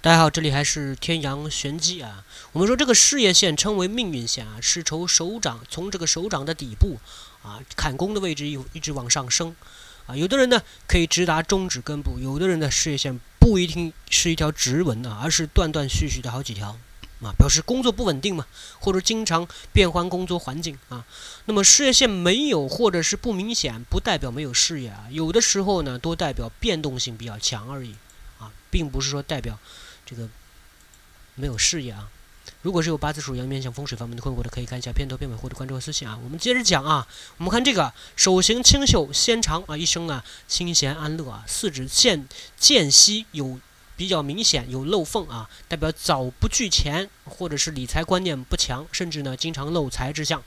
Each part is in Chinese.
大家好，这里还是天阳玄机啊。我们说这个事业线称为命运线啊，是从手掌从这个手掌的底部啊坎宫的位置一一直往上升啊。有的人呢可以直达中指根部，有的人的事业线不一定是一条直纹啊，而是断断续续的好几条啊，表示工作不稳定嘛，或者经常变换工作环境啊。那么事业线没有或者是不明显，不代表没有事业啊，有的时候呢多代表变动性比较强而已啊，并不是说代表。这个没有事业啊！如果是有八字属阳面向风水方面的困惑的，可以看一下片头片尾或者关注和私信啊。我们接着讲啊，我们看这个手型清秀纤长啊，一生啊清闲安乐啊，四指线间隙有比较明显有漏缝啊，代表早不聚钱或者是理财观念不强，甚至呢经常漏财之象。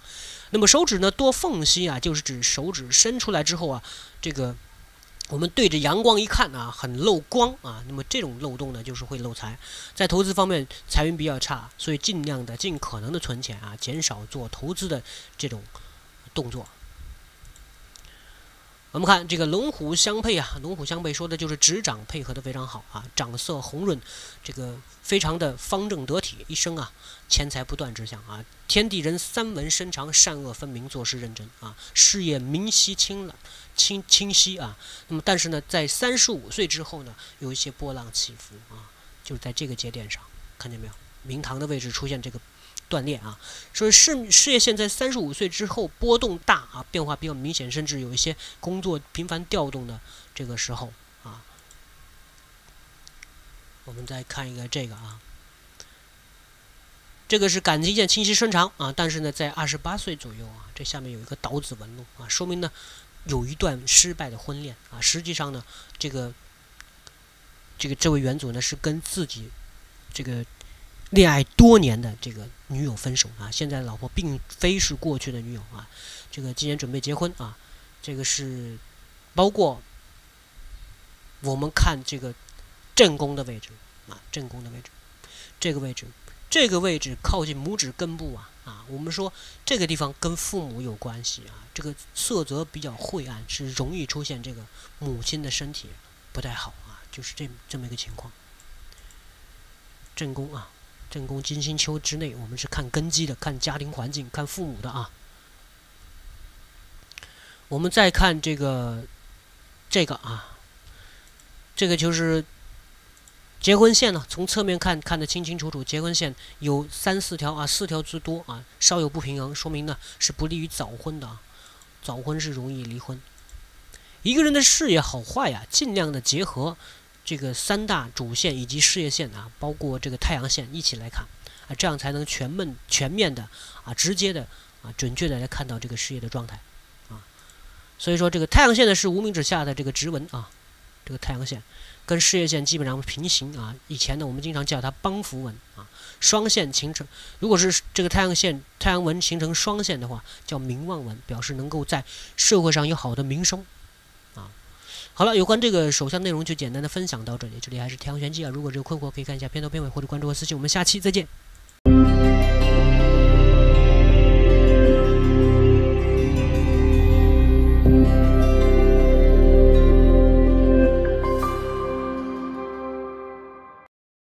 那么手指呢多缝隙啊，就是指手指伸出来之后啊，这个。我们对着阳光一看啊，很漏光啊，那么这种漏洞呢，就是会漏财。在投资方面，财运比较差，所以尽量的、尽可能的存钱啊，减少做投资的这种动作。我们看这个龙虎相配啊，龙虎相配说的就是指掌配合的非常好啊，掌色红润，这个非常的方正得体，一生啊钱财不断之相啊。天地人三文身长，善恶分明，做事认真啊，事业明晰清了清清晰啊。那么但是呢，在三十五岁之后呢，有一些波浪起伏啊，就是在这个节点上，看见没有？明堂的位置出现这个。锻炼啊，所以事事业线在三十五岁之后波动大啊，变化比较明显，甚至有一些工作频繁调动的这个时候啊。我们再看一个这个啊，这个是感情线清晰顺长啊，但是呢，在二十八岁左右啊，这下面有一个倒子纹路啊，说明呢有一段失败的婚恋啊。实际上呢，这个这个这位元祖呢是跟自己这个。恋爱多年的这个女友分手啊，现在老婆并非是过去的女友啊，这个今年准备结婚啊，这个是包括我们看这个正宫的位置啊，正宫的位置，这个位置，这个位置靠近拇指根部啊啊，我们说这个地方跟父母有关系啊，这个色泽比较晦暗，是容易出现这个母亲的身体不太好啊，就是这这么一个情况，正宫啊。正宫金星丘之内，我们是看根基的，看家庭环境，看父母的啊。我们再看这个，这个啊，这个就是结婚线呢。从侧面看，看得清清楚楚，结婚线有三四条啊，四条之多啊，稍有不平衡，说明呢是不利于早婚的啊。早婚是容易离婚。一个人的事业好坏呀，尽量的结合。这个三大主线以及事业线啊，包括这个太阳线一起来看啊，这样才能全面、全面的啊，直接的啊，准确的来看到这个事业的状态啊。所以说，这个太阳线呢是无名指下的这个直纹啊，这个太阳线跟事业线基本上平行啊。以前呢，我们经常叫它帮扶纹啊，双线形成。如果是这个太阳线、太阳纹形成双线的话，叫名望纹，表示能够在社会上有好的名声。好了，有关这个手相内容就简单的分享到这里。这里还是太阳玄机啊，如果这个困惑可以看一下片头片尾或者关注我私信。我们下期再见。